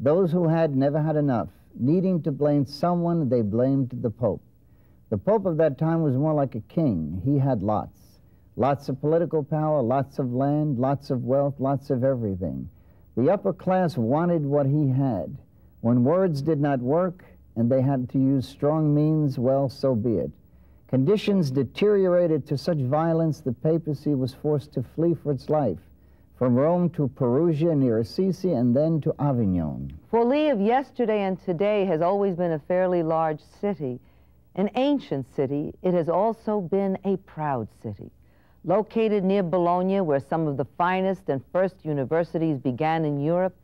Those who had never had enough. Needing to blame someone, they blamed the Pope. The Pope of that time was more like a king. He had lots. Lots of political power, lots of land, lots of wealth, lots of everything. The upper class wanted what he had. When words did not work and they had to use strong means, well, so be it. Conditions deteriorated to such violence the papacy was forced to flee for its life, from Rome to Perugia near Assisi and then to Avignon. Forli of yesterday and today has always been a fairly large city. An ancient city, it has also been a proud city. Located near Bologna, where some of the finest and first universities began in Europe,